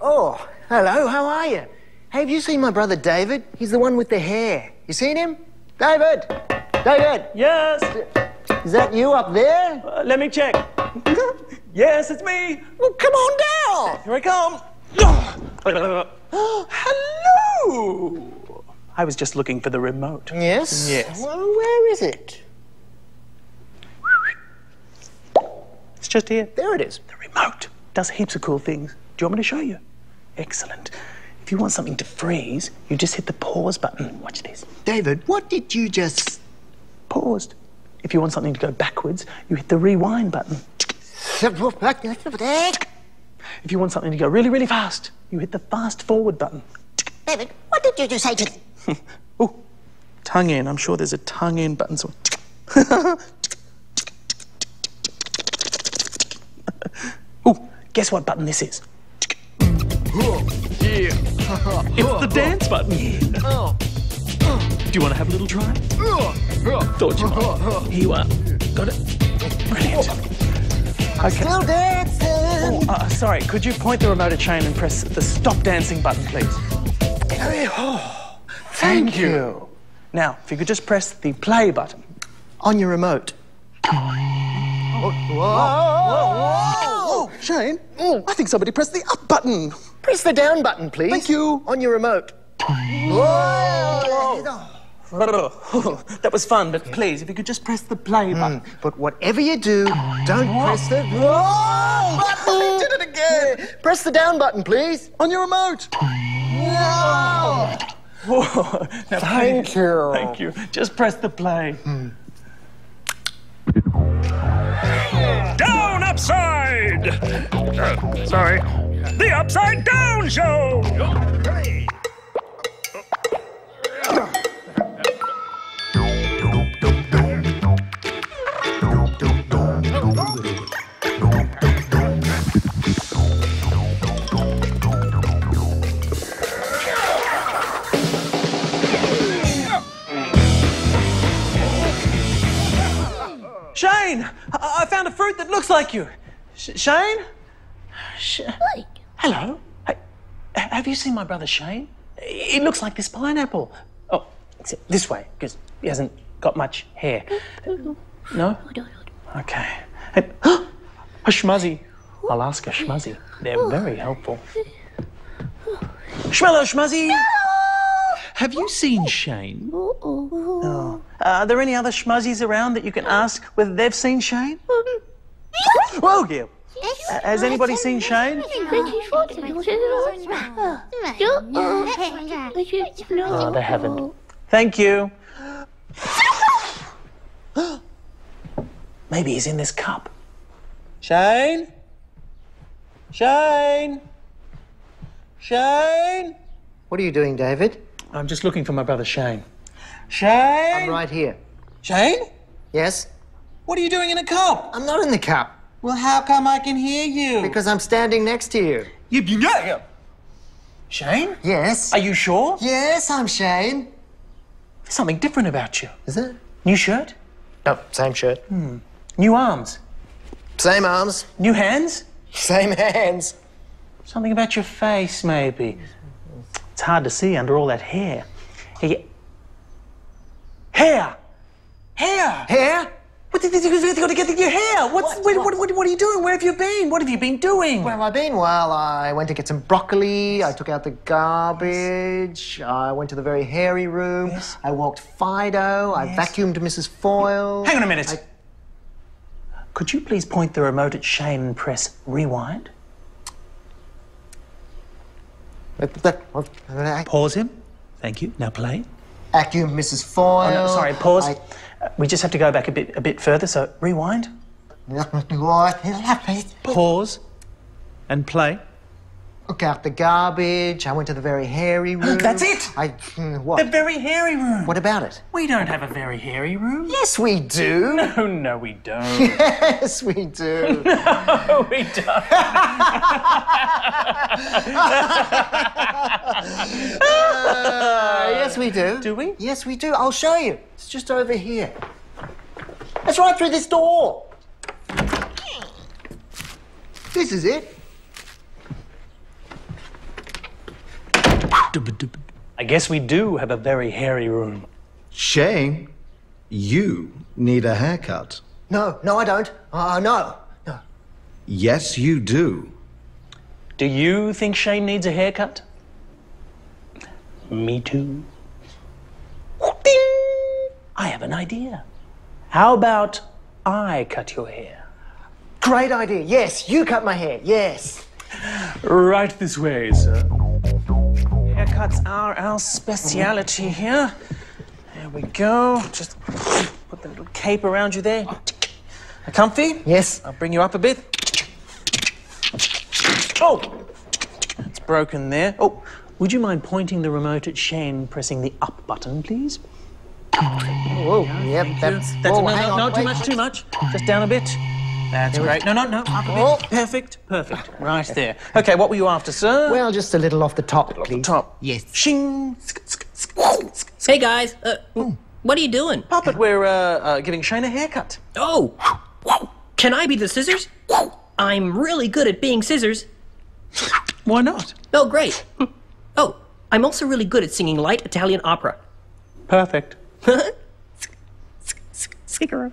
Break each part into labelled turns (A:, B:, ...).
A: Oh, hello, how are you? Hey, have you seen my brother David? He's the one with the hair. You seen him? David! David!
B: Yes.
A: Is that you up there?
B: Uh, let me check. yes, it's me.
A: Well, come on down!
B: Here I come. Hello. I was just looking for the remote.
A: Yes?
B: Yes.
A: Well, where is it?
B: It's just here.
A: There it is.
B: The remote does heaps of cool things. Do you want me to show you? Excellent. If you want something to freeze, you just hit the pause button. Watch this.
A: David, what did you just.
B: Paused. If you want something to go backwards, you hit the rewind button. If you want something to go really, really fast, you hit the fast forward button.
C: David, what did you just say to?
B: Oh, tongue in. I'm sure there's a tongue in button. So. oh, guess what button this is? It's the dance button. Do you want to have a little try? Thought you might. Here you are. Got it? Brilliant. Okay.
A: Still dancing!
B: Uh, sorry, could you point the remote at Shane and press the stop dancing button, please?
A: Thank you.
B: Now, if you could just press the play button.
A: On your remote.
B: Oh, Shane, I think somebody pressed the up button.
A: Press the down button, please.
B: Thank you.
A: On your remote. Whoa!
B: that was fun, but please, if you could just press the play button. Hmm.
A: But whatever you do, don't press the. Whoa!
B: did it again.
A: Press the down button, please.
B: On your remote. Whoa. Now,
A: Thank
B: please,
A: you.
B: Thank you. Just press the play. Hmm.
D: Down upside! Uh, sorry. The Upside Down Show!
B: Like you. Sh- Shane? Sh- Hello. Hey, have you seen my brother Shane? It looks like this pineapple. Oh, except this way, because he hasn't got much hair. No? Okay. Hey, a schmuzzy. I'll ask a schmuzzy. They're very helpful. Schmello schmuzzy! Have you seen Shane? Oh. Are there any other schmuzzies around that you can ask whether they've seen Shane? Whoa, Gil. Uh, has anybody seen Shane? No, they haven't. Thank you. Maybe he's in this cup. Shane? Shane? Shane?
A: What are you doing, David?
B: I'm just looking for my brother Shane. Shane?
A: I'm right here.
B: Shane?
A: Yes?
B: What are you doing in a cup?
A: I'm not in the cup
B: Well, how come I can hear you?
A: because I'm standing next to you.
B: you know him. Shane?
A: Yes?
B: Are you sure?
A: Yes, I'm Shane.
B: There's something different about you.
A: Is it?
B: New shirt?
A: No, same shirt. Hmm.
B: New arms?
A: Same arms.
B: New hands?
A: Same hands.
B: Something about your face, maybe. It's hard to see under all that hair. Hair! Hair!
A: Hair?
B: What did you got to get your hair? What's,
A: What?
B: what, what, what, are you doing? Where have you been? What have you been doing?
A: Where have I been? Well, I went to get some broccoli. I took out the garbage. I went to the very hairy room.
B: Yes.
A: I walked Fido. I vacuumed Mrs. Foil.
B: Hang on a minute.
A: I-
B: Could you please point the remote at Shane and press rewind? Pause him. Thank you. Now play.
A: vacuumed Mrs. Foil.
B: Oh, no, sorry, pause.
A: I-
B: Uh, we just have to go back a bit, a bit further. So rewind, pause, and play.
A: Took out the garbage. I went to the very hairy room.
B: That's it.
A: I hmm,
B: The very hairy room.
A: What about it?
B: We don't have a very hairy room.
A: Yes, we do.
B: No, no, we don't.
A: Yes, we do.
B: no, we don't.
A: Uh, yes, we do.
B: Do we?
A: Yes, we do. I'll show you. It's just over here. It's right through this door. This is it.
B: I guess we do have a very hairy room.
E: Shane, you need a haircut.
A: No, no, I don't. Uh, no, no.
E: Yes, you do.
B: Do you think Shane needs a haircut? Me too. Ding! I have an idea. How about I cut your hair?
A: Great idea. Yes, you cut my hair. Yes.
B: Right this way, sir. Haircuts are our speciality here. There we go. Just put the little cape around you there. Comfy?
A: Yes.
B: I'll bring you up a bit. Oh! It's broken there. Oh, would you mind pointing the remote at Shane, pressing the up button, please?
A: Oh, Yep. That's.
B: That's
A: whoa,
B: no, no, no, too much, too much. Just down a bit. That's great. No, no, no, up a bit.
A: Oh.
B: Perfect, perfect. Right there. Okay, what were you after, sir?
A: Well, just a little off the top, please.
B: top.
A: Yes.
B: Shing.
F: Hey guys, uh, what are you doing?
B: Puppet, we're uh, uh, giving Shane a haircut.
F: Oh, can I be the scissors? I'm really good at being scissors.
B: Why not?
F: Oh, great. Oh, I'm also really good at singing light Italian opera.
B: Perfect.
G: Figaro.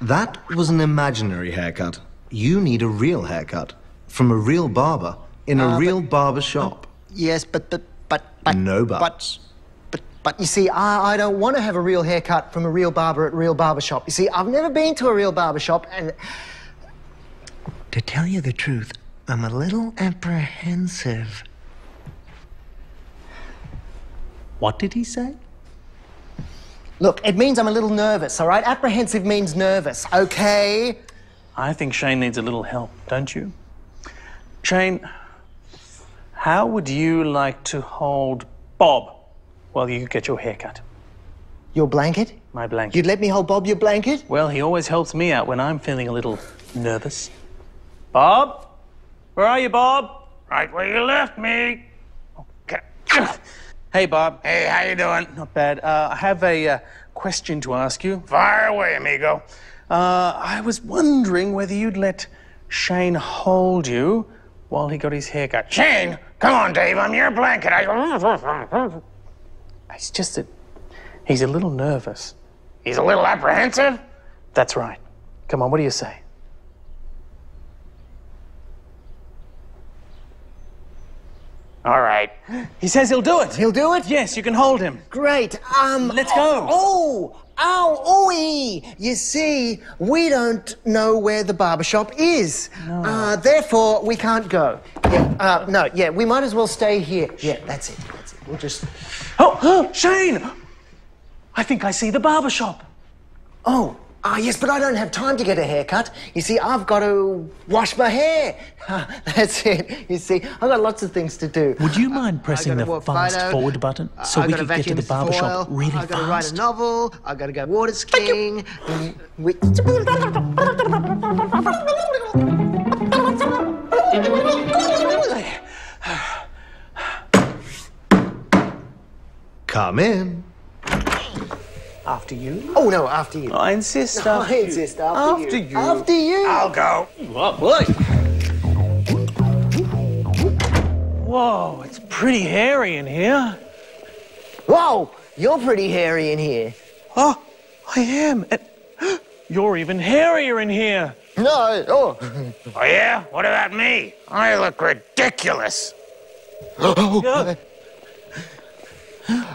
B: that
E: was an imaginary haircut. You need a real haircut from a real barber in a ah, real barber shop.
A: Yes, but but but but.
E: No
A: But
E: buts.
A: but but you see, I I don't want to have a real haircut from a real barber at a real barber shop. You see, I've never been to a real barber shop, and to tell you the truth, I'm a little apprehensive.
B: What did he say?
A: Look, it means I'm a little nervous. All right, apprehensive means nervous. Okay.
B: I think Shane needs a little help, don't you? Shane, how would you like to hold Bob while you get your haircut?
A: Your blanket?
B: My blanket.
A: You'd let me hold Bob your blanket?
B: Well, he always helps me out when I'm feeling a little nervous. Bob? Where are you, Bob?
D: Right where you left me.
B: Okay. Hey, Bob.
D: Hey, how you doing?
B: Not bad. Uh, I have a uh, question to ask you.
D: Fire away, amigo.
B: Uh, I was wondering whether you'd let Shane hold you while he got his haircut.
D: Shane, come on, Dave. I'm your blanket. I...
B: It's just that he's a little nervous.
D: He's a little apprehensive.
B: That's right. Come on, what do you say?
D: All right.
B: He says he'll do it.
A: He'll do it?
B: Yes, you can hold him.
A: Great. Um.
B: Let's go.
A: Oh, ow, ooey. You see, we don't know where the barber shop is. Uh, therefore, we can't go. Yeah, uh, no, yeah, we might as well stay here. Yeah, that's it. That's it. We'll just.
B: Oh, Shane! I think I see the barber shop.
A: Oh, ah, yes, but I don't have time to get a haircut. You see, I've got to wash my hair. That's it. You see, I've got lots of things to do.
B: Would you mind pressing the fast
A: photo.
B: forward button so
A: I
B: we could get to the barber shop
A: foil.
B: really
A: I've gotta write a novel. I've gotta go water skiing.
E: Come in.
B: After you?
A: Oh no, after you.
B: I insist.
A: I
B: after you.
A: insist after,
B: After
A: you.
B: you.
A: After you.
D: I'll go.
B: Oh, boy. Whoa, it's pretty hairy in here.
A: Whoa, you're pretty hairy in here.
B: Oh, I am. And you're even hairier in here.
A: No, oh.
D: Oh, yeah? What about me? I look ridiculous.
B: Yeah.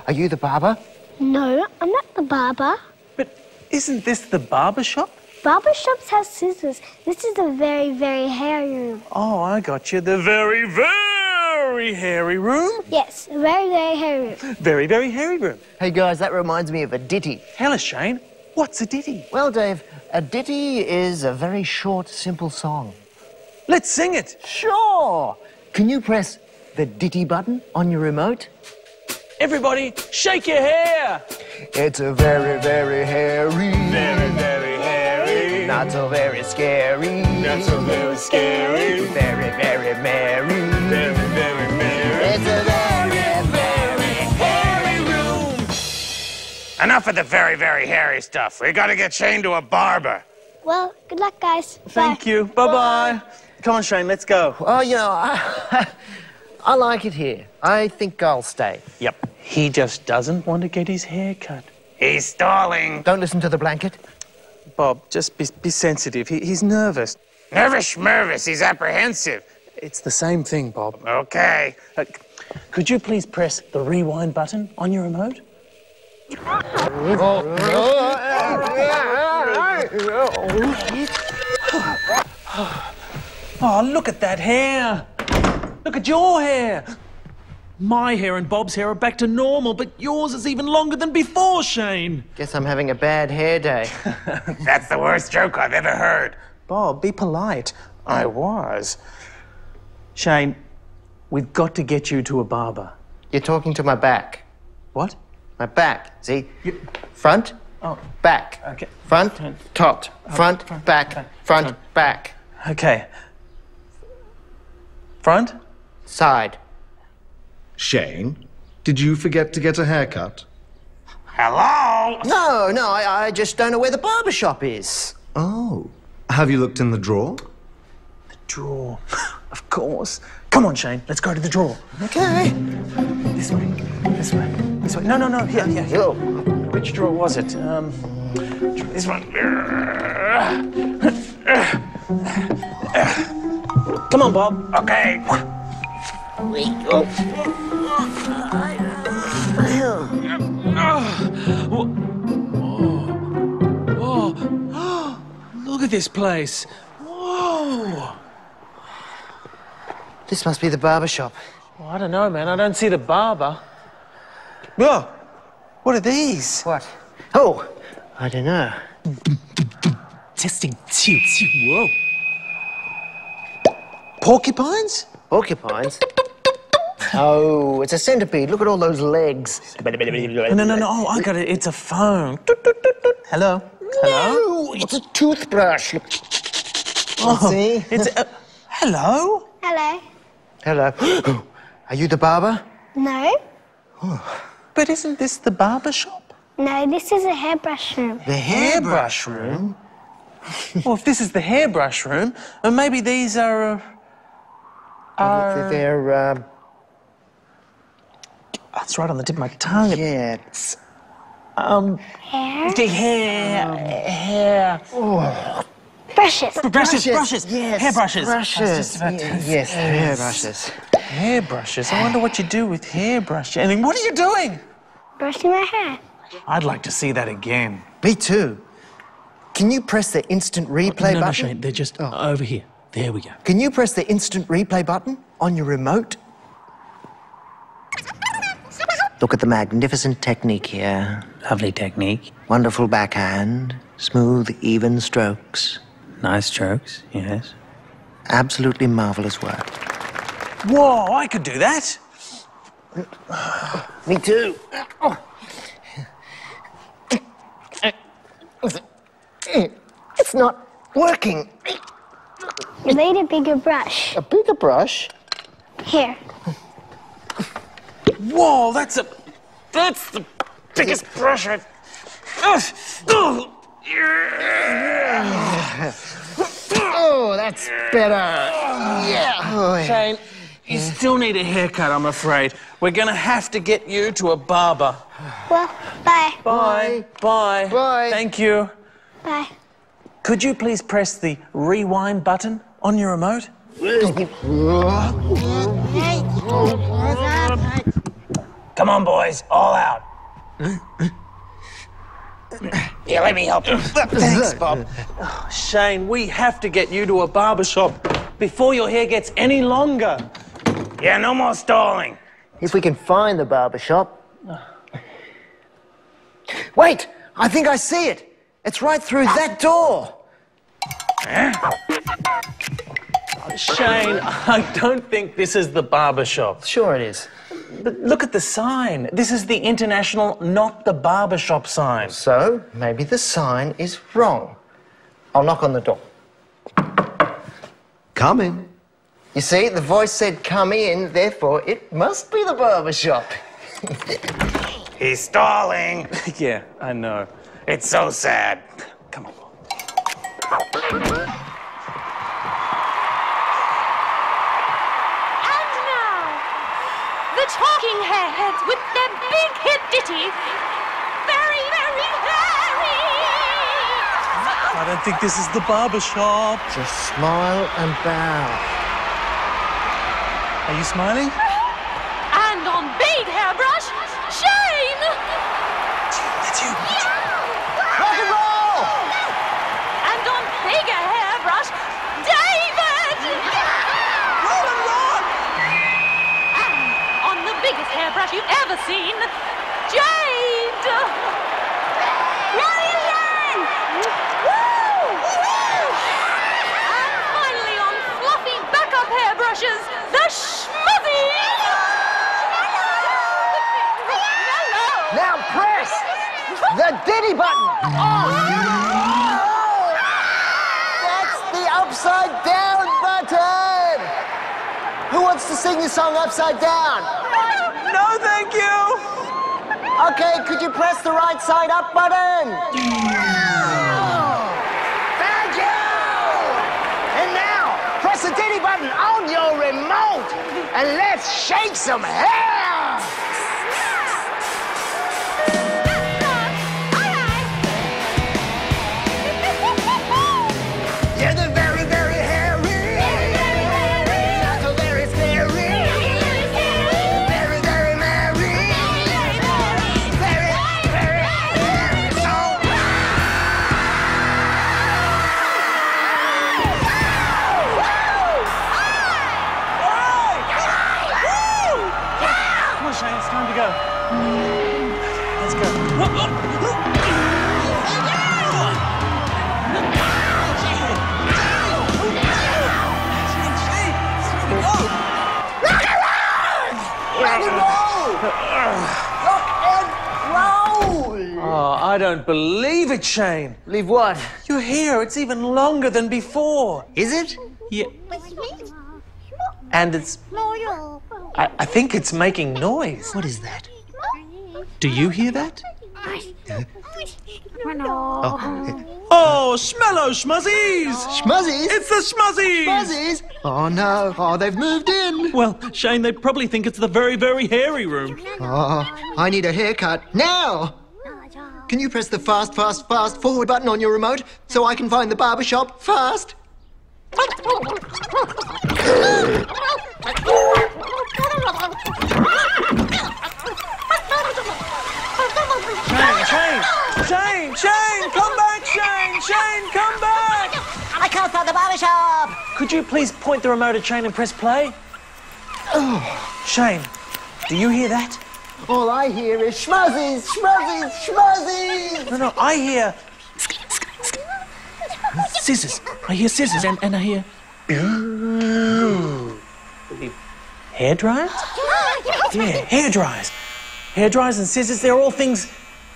A: Are you the barber?
H: No, I'm not the barber.
B: But isn't this the barber shop?
H: Barber shops have scissors. This is a very, very hairy room.
B: Oh, I got you. The very, very hairy room.
H: Yes, a very, very hairy room.
B: Very, very hairy room.
A: Hey guys, that reminds me of a ditty.
B: Tell us, Shane, what's a ditty?
A: Well, Dave, a ditty is a very short, simple song.
B: Let's sing it.
A: Sure. Can you press the ditty button on your remote?
B: Everybody, shake your hair.
A: It's a very, very hairy.
D: Very, very hairy.
A: Not so very scary.
D: Not so very scary.
A: Very, very merry.
D: Very, very merry.
A: It's a very, very hairy room.
D: Enough of the very, very hairy stuff. We gotta get Shane to a barber.
H: Well, good luck, guys.
B: Thank you. Bye bye. Come on, Shane, let's go.
A: Oh, you know, I, I like it here. I think I'll stay.
B: Yep. He just doesn't want to get his hair cut.
D: He's stalling.
A: Don't listen to the blanket.
B: Bob, just be, be sensitive. He, he's nervous.
D: Nervous nervous. He's apprehensive.
B: It's the same thing, Bob.
D: Okay.
B: Uh, could you please press the rewind button on your remote? Oh, look at that hair. Look at your hair. My hair and Bob's hair are back to normal, but yours is even longer than before, Shane.
A: Guess I'm having a bad hair day.
D: That's the worst joke I've ever heard.
B: Bob, be polite.
D: I was.
B: Shane, we've got to get you to a barber.
A: You're talking to my back.
B: What?
A: My back. See? Front,
B: Oh,
A: back.
B: okay.
A: Front, tot. Front, back. Front, back.
B: Okay. Front?
A: Side.
E: Shane, did you forget to get a haircut?
D: Hello?
A: No, no, I, I just don't know where the barber shop is.
E: Oh. Have you looked in the drawer?
B: The drawer. of course. Come on, Shane. Let's go to the drawer.
A: Okay.
B: This way. This way. This way. No, no, no. Here, here, here.
A: Oh,
B: Which drawer was it? Um,
D: This one.
B: come on, Bob.
D: Okay.
B: Oh, look at this place. Whoa.
A: this must be the barber shop.
B: Well, I don't know, man. I don't see the barber. Whoa. What are these?
A: What? Oh, I don't know.
B: Testing. Whoa. Porcupines?
A: Porcupines? Oh, it's a centipede. Look at all those legs.
B: No, no, no, no. Oh, I got it. It's a phone. Hello. Hello.
A: No, it's a toothbrush.
B: Oh,
A: See?
B: It's a, hello.
H: Hello.
A: Hello. Are you the barber?
H: No.
B: But isn't this the barber shop?
H: No, this is a hairbrush room.
A: The
B: Hairbrush room. well, if this is the hairbrush room, then maybe these are. Uh, are
A: They're, um,
B: that's right on the tip of my tongue.
A: yeah.
B: Um,
H: Hair.
B: the hair, hair.
H: Brushes.
B: Brushes, brushes,
A: Yes.
B: hairbrushes. I was
A: Brushes.
B: just about to
A: Ye-
B: say-
A: yes, hairbrushes.
B: Hairbrushes. I wonder what you do with hairbrush. I mean, what are you doing?
H: Brushing my hair.
B: I'd like to see that again.
A: Me too. Can you press the instant replay
F: no, no,
A: button?
F: Shane, they're just over here. There we go.
A: Can you press the instant replay button on your remote? Look at the magnificent technique here.
F: Lovely technique.
A: Wonderful backhand, smooth, even strokes.
F: Nice strokes, yes.
A: Absolutely marvelous work.
B: Whoa, I could do that.
A: Me too. It's not working.
H: You need a bigger brush.
A: A bigger brush?
H: Here.
B: Whoa, that's a. That's the biggest brush I've. Ugh. Ugh.
A: Oh, that's better. Yeah.
B: Shane, you still need a haircut, I'm afraid. We're gonna have to get you to a barber.
H: Well, bye.
B: Bye. Bye.
A: Bye.
B: Thank you.
H: Bye.
B: Could you please press the rewind button on your remote? Come on, boys, all out.
D: Yeah, let me help you.
B: Thanks, Bob. Oh, Shane, we have to get you to a barber shop before your hair gets any longer.
D: Yeah, no more stalling.
A: If we can find the barber shop. Wait, I think I see it. It's right through that door.
B: Oh, Shane, I don't think this is the barber shop.
F: Sure it is.
B: But look at the sign. This is the international, not the barber shop sign.
A: So maybe the sign is wrong. I'll knock on the door.
E: Come in.
A: You see, the voice said come in, therefore it must be the barber shop.
I: He's stalling.
B: yeah, I know.
I: It's so sad.
B: Come on.
J: Talking hairheads with their big hit ditty, Very, Very Hairy!
B: I don't think this is the barber shop.
A: Just smile and bow.
B: Are you smiling?
J: Hairbrush you've ever seen, Jade! Ryan! Woo! And finally on fluffy backup hairbrushes, the Schmuzzies! Hello!
A: Now press the ditty button. That's the upside down button. Who wants to sing the song upside down?
B: No, thank you.
A: Okay, could you press the right side up button? Thank you! And now, press the ditty button on your remote and let's shake some hair!
B: Don't believe it, Shane.
A: Leave what?
B: Your hair, it's even longer than before.
A: Is it?
B: Yeah. And it's. I, I think it's making noise.
A: What is that?
B: Do you hear that?
A: Oh,
B: oh, oh, Schmello Schmuzzies!
A: Schmuzzies?
B: It's the Schmuzzies!
A: Schmuzzies? Oh no! Oh, they've moved in.
B: Well, Shane, they probably think it's the very, very hairy room.
A: Oh, I need a haircut now. Can you press the fast, fast, fast forward button on your remote so I can find the barber shop fast?
B: Shane, Shane, Shane, Shane, come back, Shane, Shane, come back!
C: I can't find the barber shop.
B: Could you please point the remote at Shane and press play? Oh, Shane, do you hear that?
A: All I hear is schmuzzies, schmuzzies, schmuzzies.
B: No, no, I hear scissors. I hear scissors, and, and I hear hair dryers. Yeah, hair dryers, hair dryers and scissors. They're all things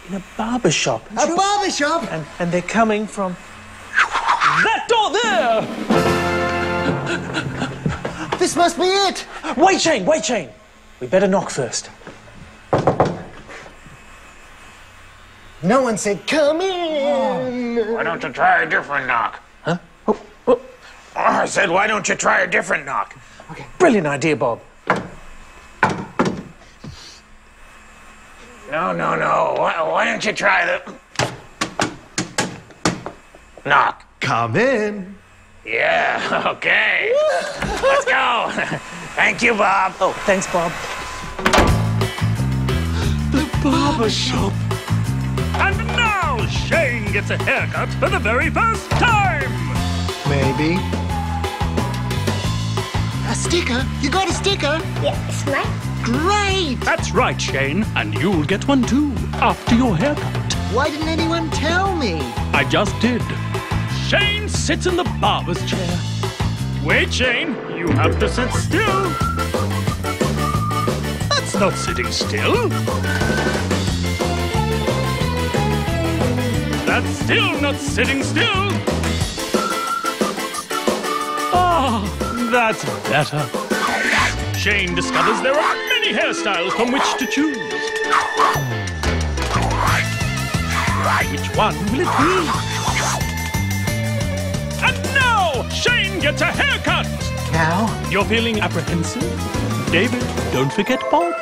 B: in a barber shop,
A: A barber shop?
B: and and they're coming from that door there.
A: This must be it.
B: Wait, Shane, wait, Shane. We better knock first.
A: No one said come in.
I: Why don't you try a different knock?
B: Huh? Oh, oh,
I: Oh, I said, why don't you try a different knock?
B: brilliant idea, Bob.
I: No, no, no. Why, why don't you try the knock?
E: Come in.
I: Yeah, okay. Let's go. Thank you, Bob.
B: Oh, thanks, Bob.
E: The barber shop.
D: And now Shane gets a haircut for the very first time.
E: Maybe.
A: A sticker? You got a sticker?
H: Yes, mate.
A: Great.
D: That's right, Shane, and you'll get one too after your haircut.
A: Why didn't anyone tell me?
D: I just did. Shane sits in the barber's chair.
B: Wait, Shane. You have to sit still. That's not sitting still. That's still not sitting still. Ah, that's better. Shane discovers there are many hairstyles from which to choose. Which one will it be? And now, Shane gets a haircut.
K: Now?
B: You're feeling apprehensive? David, don't forget Bob.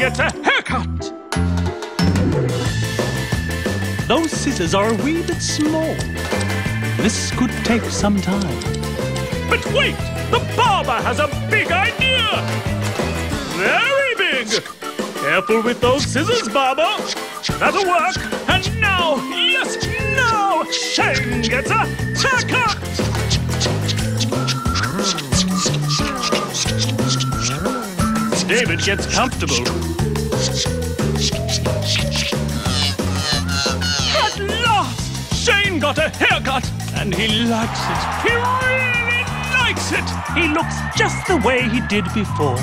B: Gets a haircut. Those scissors are a wee bit small. This could take some time. But wait! The barber has a big idea! Very big! Careful with those scissors, barber! That'll work! And now, yes, now, Shane gets a haircut! David gets comfortable. At last, Shane got a haircut, and he likes it. He really likes it. He looks just the way he did before.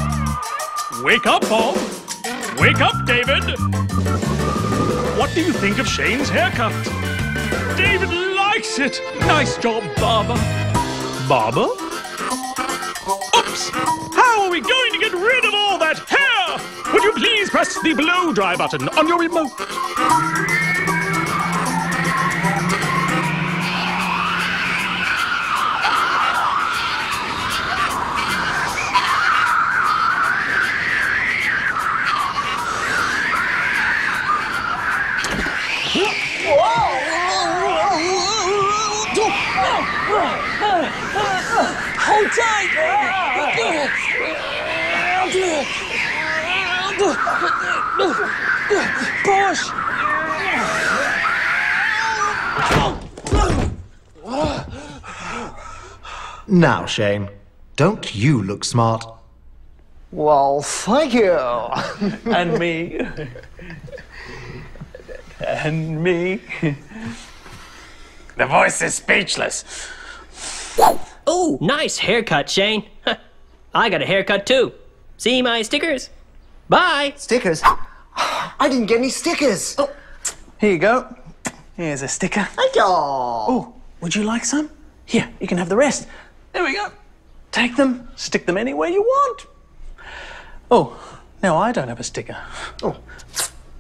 B: Wake up, Bob. Wake up, David. What do you think of Shane's haircut? David likes it. Nice job, Barber. Barber? Oops! Please press the blow dry button on your remote?
K: Hold tight! Push!
E: Now, Shane, don't you look smart?
A: Well, thank you.
K: and me. and me.
D: The voice is speechless.
F: Oh, nice haircut, Shane. I got a haircut too. See my stickers? Bye.
A: Stickers? I didn't get any stickers.
K: Oh, here you go. Here's a sticker.
A: Thank you.
K: Oh, would you like some? Here, you can have the rest. There we go. Take them, stick them anywhere you want. Oh, now I don't have a sticker.
A: Oh,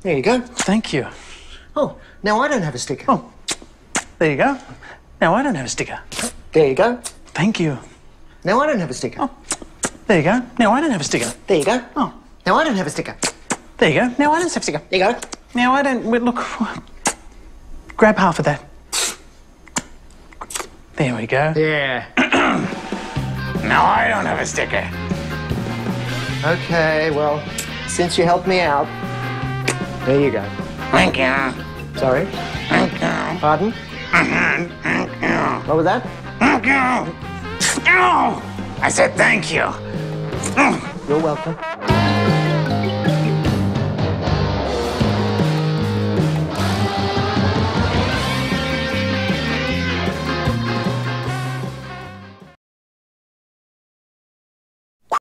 A: there you go.
K: Thank you.
A: Oh, now I don't have a sticker.
K: Oh, there you go. Now I don't have a sticker.
A: There you go.
K: Thank you.
A: Now I don't have a sticker.
K: Oh, there you go. Now I don't have a sticker.
A: There you go.
K: Oh,
A: Now I don't have a sticker.
K: there you go. Now I don't have a sticker.
A: There you go.
K: Now I don't. Wait, look. Grab half of that. There we go.
A: Yeah.
D: Now I don't have a sticker.
A: Okay, well, since you helped me out, there you go.
D: Thank you.
A: Sorry?
D: Thank you.
A: Pardon?
D: Thank you.
A: What was that?
D: Thank you. Ow! I said thank you.
A: You're welcome.